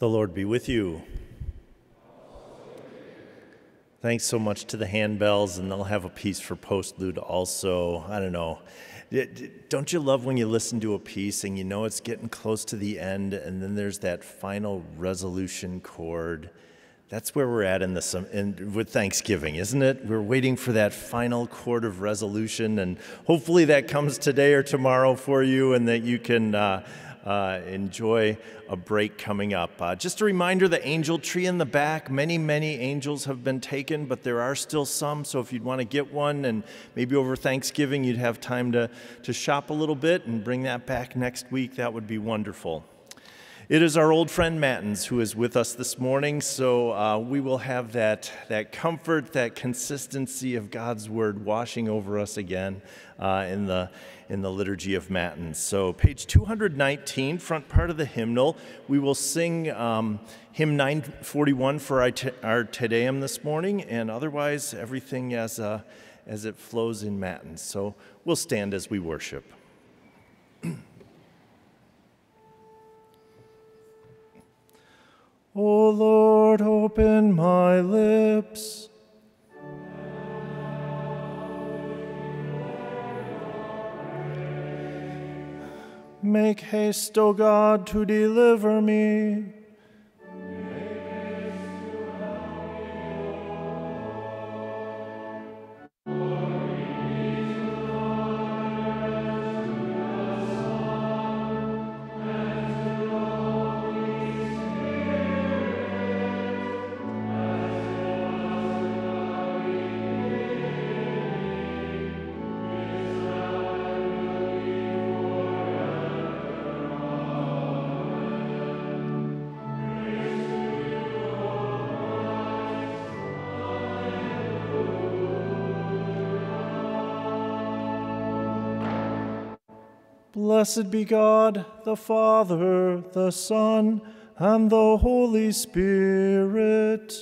The Lord be with you. Thanks so much to the handbells, and they'll have a piece for postlude also. I don't know. Don't you love when you listen to a piece and you know it's getting close to the end, and then there's that final resolution chord? That's where we're at in the in, with Thanksgiving, isn't it? We're waiting for that final chord of resolution, and hopefully that comes today or tomorrow for you, and that you can. Uh, uh, enjoy a break coming up. Uh, just a reminder the angel tree in the back, many, many angels have been taken, but there are still some. So if you'd want to get one and maybe over Thanksgiving you'd have time to, to shop a little bit and bring that back next week, that would be wonderful. It is our old friend Matins who is with us this morning, so uh, we will have that, that comfort, that consistency of God's word washing over us again uh, in, the, in the Liturgy of Matins. So, page 219, front part of the hymnal, we will sing um, hymn 941 for our, te- our Te Deum this morning, and otherwise everything as, uh, as it flows in Matins. So, we'll stand as we worship. O Lord, open my lips. Make haste, O God, to deliver me. Blessed be God, the Father, the Son, and the Holy Spirit.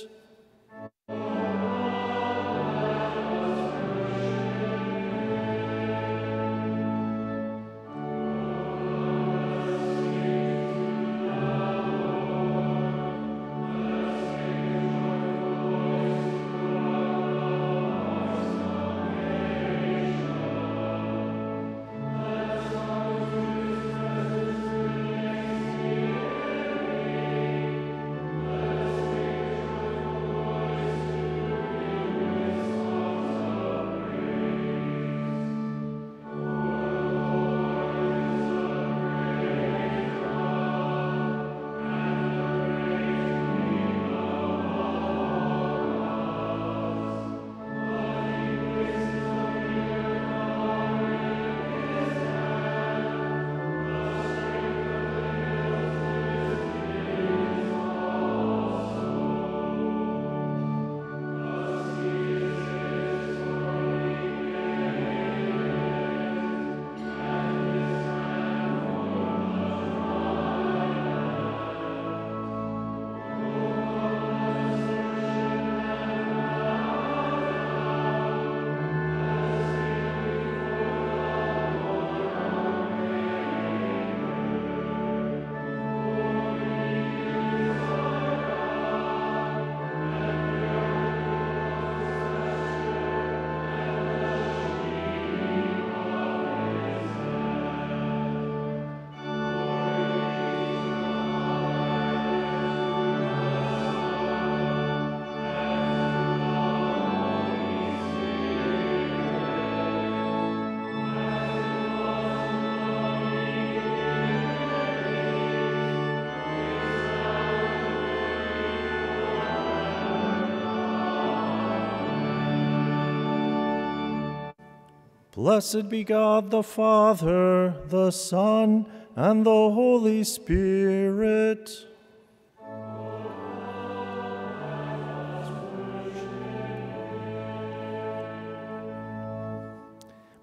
Blessed be God the Father, the Son, and the Holy Spirit.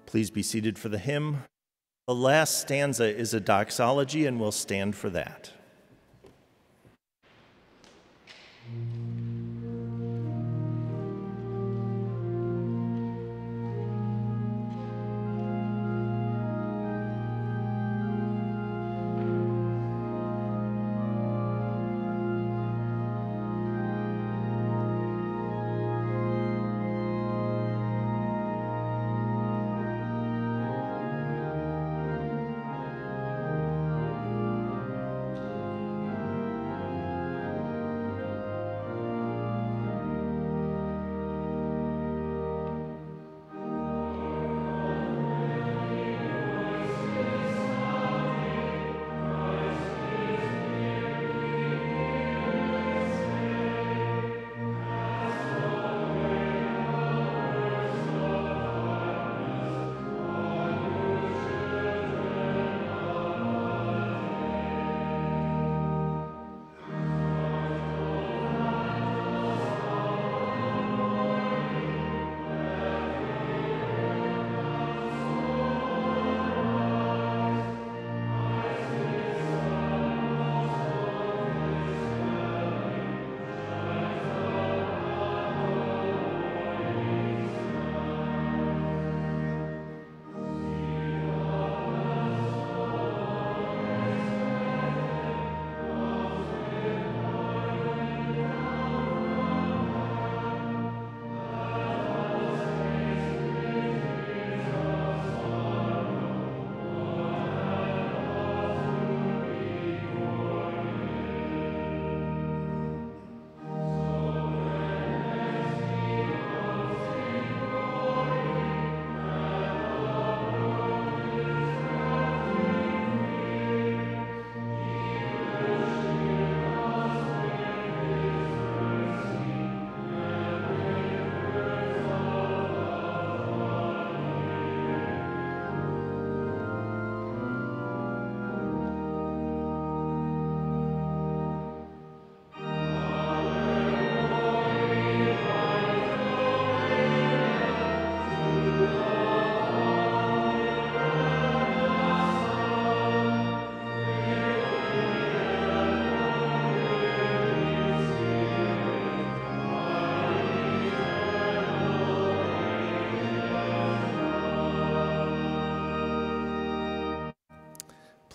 Please be seated for the hymn. The last stanza is a doxology, and we'll stand for that.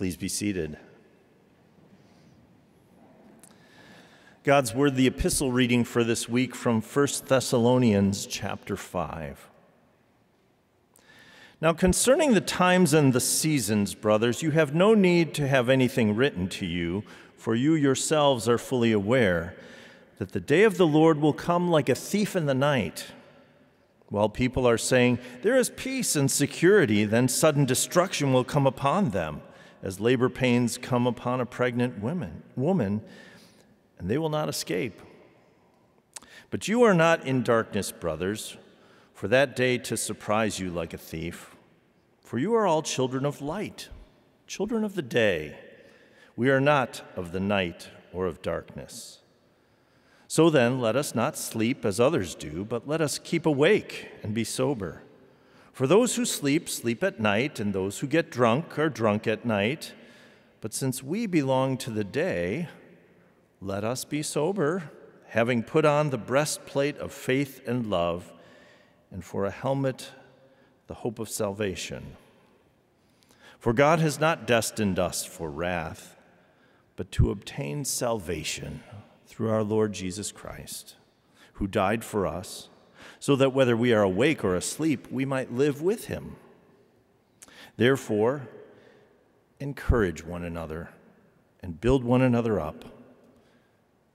Please be seated. God's word, the epistle reading for this week from 1 Thessalonians chapter 5. Now, concerning the times and the seasons, brothers, you have no need to have anything written to you, for you yourselves are fully aware that the day of the Lord will come like a thief in the night. While people are saying, There is peace and security, then sudden destruction will come upon them, as labor pains come upon a pregnant woman, woman and they will not escape. But you are not in darkness, brothers, for that day to surprise you like a thief. For you are all children of light, children of the day. We are not of the night or of darkness. So then, let us not sleep as others do, but let us keep awake and be sober. For those who sleep, sleep at night, and those who get drunk are drunk at night. But since we belong to the day, let us be sober, having put on the breastplate of faith and love, and for a helmet, the hope of salvation. For God has not destined us for wrath, but to obtain salvation through our Lord Jesus Christ, who died for us, so that whether we are awake or asleep, we might live with him. Therefore, encourage one another and build one another up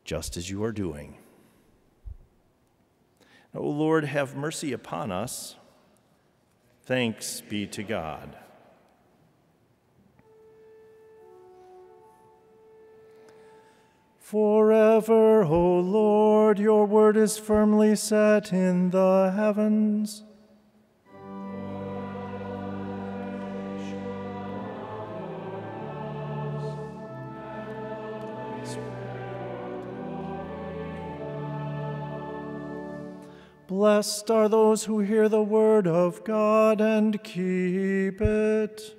just as you are doing. O Lord, have mercy upon us. Thanks be to God. Forever, O Lord, your word is firmly set in the heavens. Blessed are those who hear the word of God and keep it.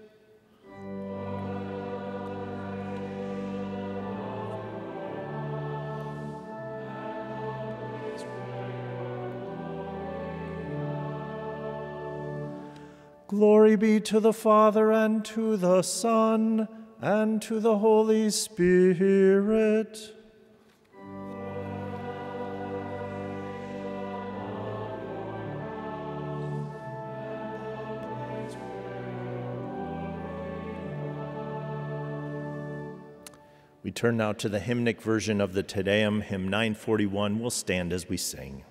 Glory be to the Father and to the Son and to the Holy Spirit We turn now to the hymnic version of the Te Deum, hymn 941. We'll stand as we sing.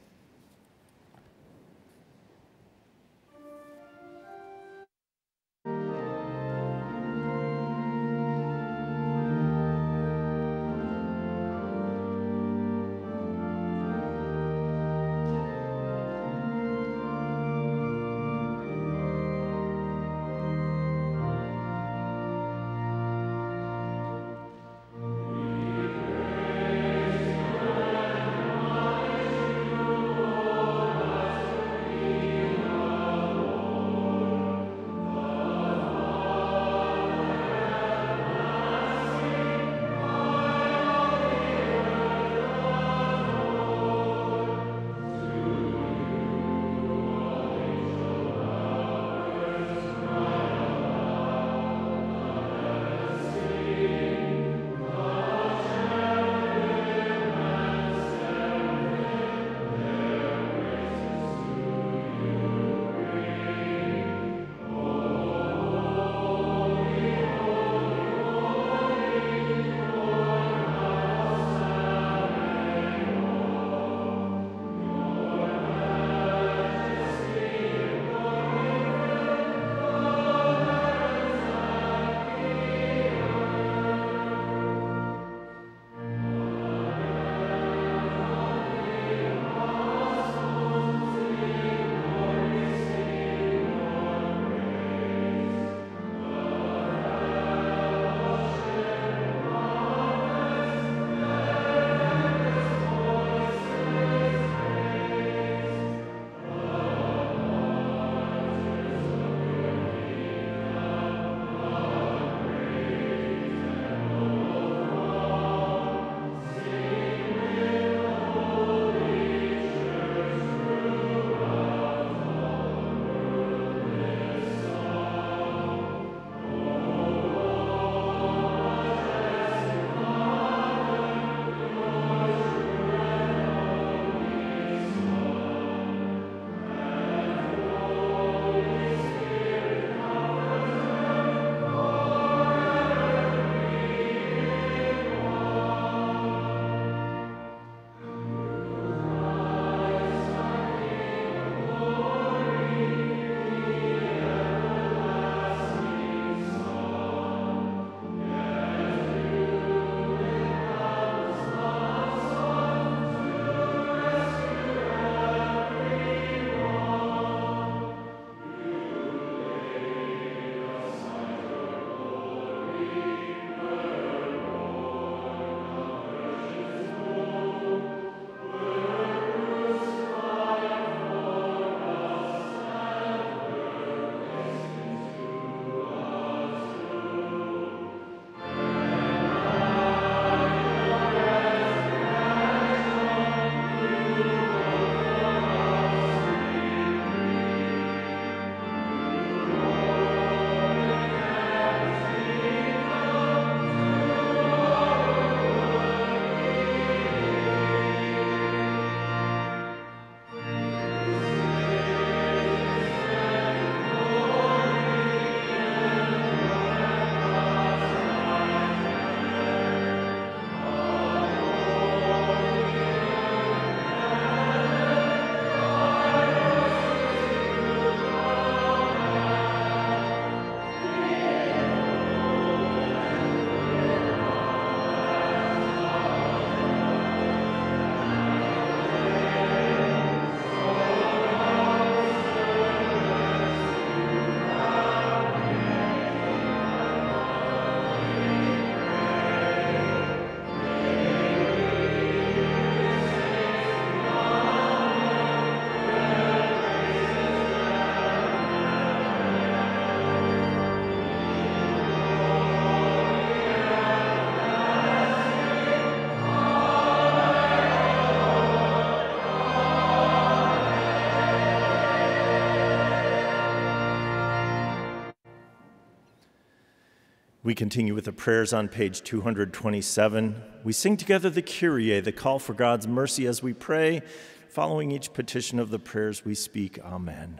We continue with the prayers on page 227. We sing together the Kyrie, the call for God's mercy as we pray. Following each petition of the prayers we speak, Amen.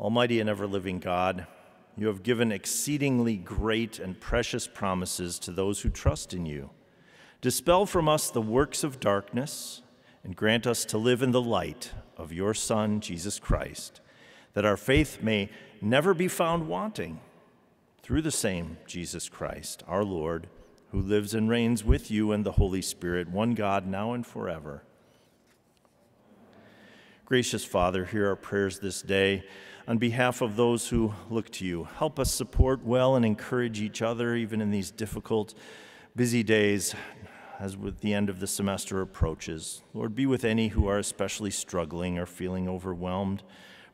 Almighty and ever living God, you have given exceedingly great and precious promises to those who trust in you. Dispel from us the works of darkness and grant us to live in the light of your Son, Jesus Christ, that our faith may never be found wanting. Through the same Jesus Christ, our Lord, who lives and reigns with you and the Holy Spirit, one God, now and forever. Gracious Father, hear our prayers this day on behalf of those who look to you. Help us support well and encourage each other, even in these difficult, busy days as with the end of the semester approaches. Lord, be with any who are especially struggling or feeling overwhelmed.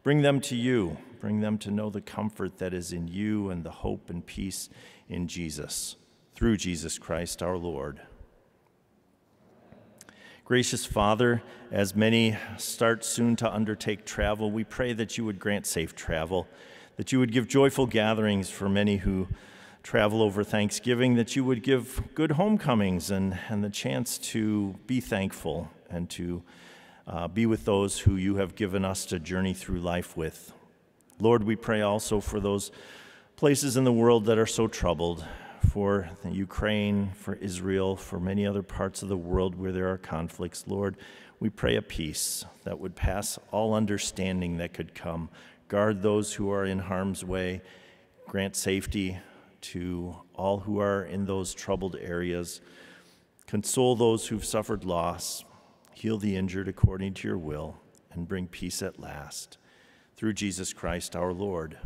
Bring them to you. Bring them to know the comfort that is in you and the hope and peace in Jesus, through Jesus Christ our Lord. Gracious Father, as many start soon to undertake travel, we pray that you would grant safe travel, that you would give joyful gatherings for many who travel over Thanksgiving, that you would give good homecomings and, and the chance to be thankful and to uh, be with those who you have given us to journey through life with. Lord, we pray also for those places in the world that are so troubled for the Ukraine, for Israel, for many other parts of the world where there are conflicts. Lord, we pray a peace that would pass all understanding that could come. Guard those who are in harm's way. Grant safety to all who are in those troubled areas. Console those who've suffered loss. Heal the injured according to your will, and bring peace at last. Through Jesus Christ our Lord.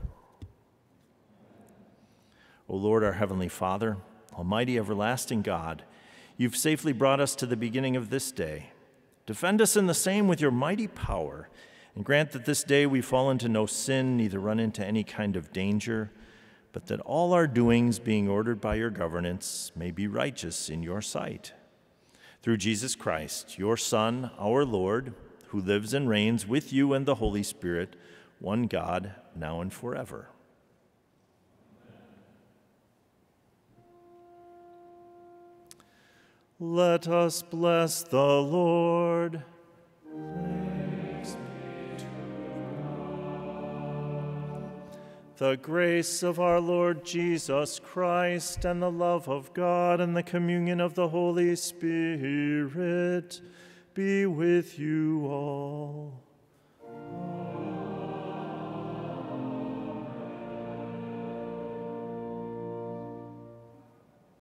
O Lord, our Heavenly Father, Almighty everlasting God, you've safely brought us to the beginning of this day. Defend us in the same with your mighty power, and grant that this day we fall into no sin, neither run into any kind of danger, but that all our doings, being ordered by your governance, may be righteous in your sight. Through Jesus Christ, your Son, our Lord, who lives and reigns with you and the Holy Spirit, one God, now and forever. Let us bless the Lord. The grace of our Lord Jesus Christ and the love of God and the communion of the Holy Spirit be with you all.